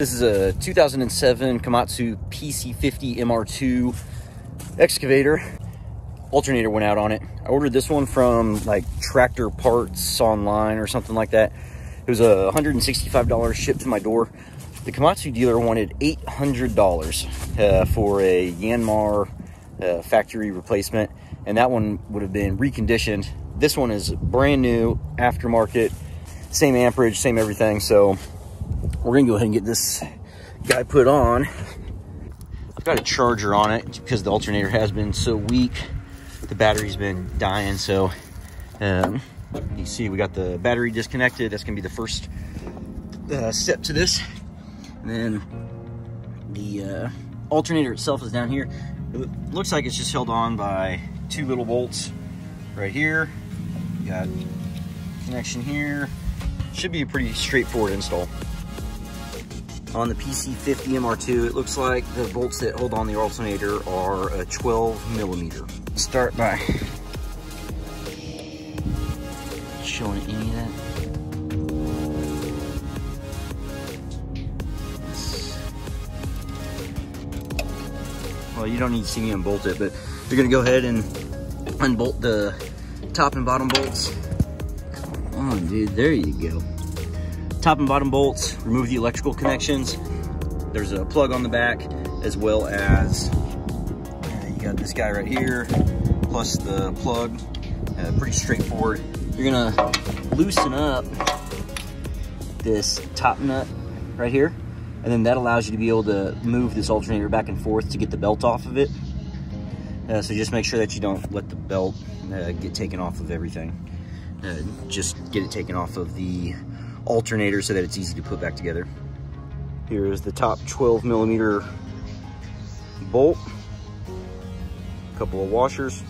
This is a 2007 Komatsu PC50 MR2 excavator. Alternator went out on it. I ordered this one from like Tractor Parts online or something like that. It was a $165 shipped to my door. The Komatsu dealer wanted $800 uh, for a Yanmar uh, factory replacement, and that one would have been reconditioned. This one is brand new, aftermarket, same amperage, same everything. So we're gonna go ahead and get this guy put on. I've got a charger on it because the alternator has been so weak. The battery's been dying, so um, you see we got the battery disconnected. That's gonna be the first uh, step to this. And then the uh, alternator itself is down here. It looks like it's just held on by two little bolts right here. Got connection here. Should be a pretty straightforward install on the PC50 MR2, it looks like the bolts that hold on the alternator are a 12 millimeter. Start by showing any of that. Well, you don't need to see me unbolt it, but you're gonna go ahead and unbolt the top and bottom bolts. Come on, dude, there you go top and bottom bolts, remove the electrical connections. There's a plug on the back as well as uh, you got this guy right here plus the plug. Uh, pretty straightforward. You're gonna loosen up this top nut right here and then that allows you to be able to move this alternator back and forth to get the belt off of it. Uh, so just make sure that you don't let the belt uh, get taken off of everything. Uh, just get it taken off of the alternator so that it's easy to put back together. Here is the top 12 millimeter bolt, a couple of washers.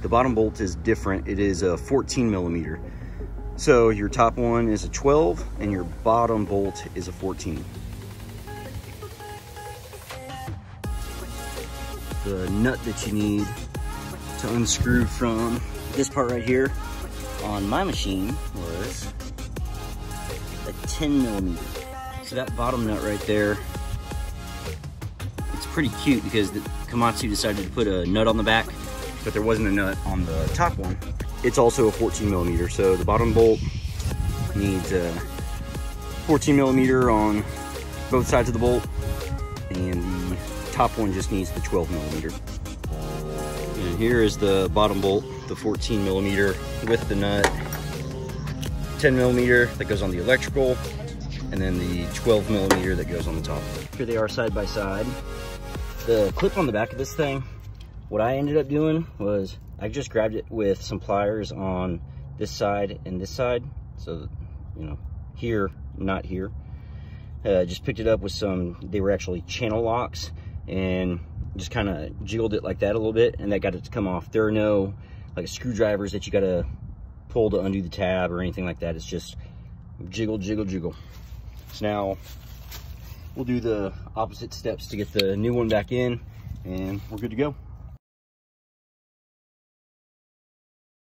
The bottom bolt is different. It is a 14 millimeter. So your top one is a 12 and your bottom bolt is a 14. The nut that you need to unscrew from this part right here on my machine was a 10 millimeter. So that bottom nut right there, it's pretty cute because the Komatsu decided to put a nut on the back, but there wasn't a nut on the top one. It's also a 14 millimeter, so the bottom bolt needs a 14 millimeter on both sides of the bolt, and the top one just needs the 12 millimeter. And here is the bottom bolt, the 14 millimeter with the nut 10 millimeter that goes on the electrical, and then the 12 millimeter that goes on the top. Here they are side by side. The clip on the back of this thing, what I ended up doing was I just grabbed it with some pliers on this side and this side. So, you know, here, not here. Uh, just picked it up with some, they were actually channel locks and just kind of jiggled it like that a little bit and that got it to come off. There are no like screwdrivers that you got to pull to undo the tab or anything like that. It's just jiggle, jiggle, jiggle. So now we'll do the opposite steps to get the new one back in and we're good to go.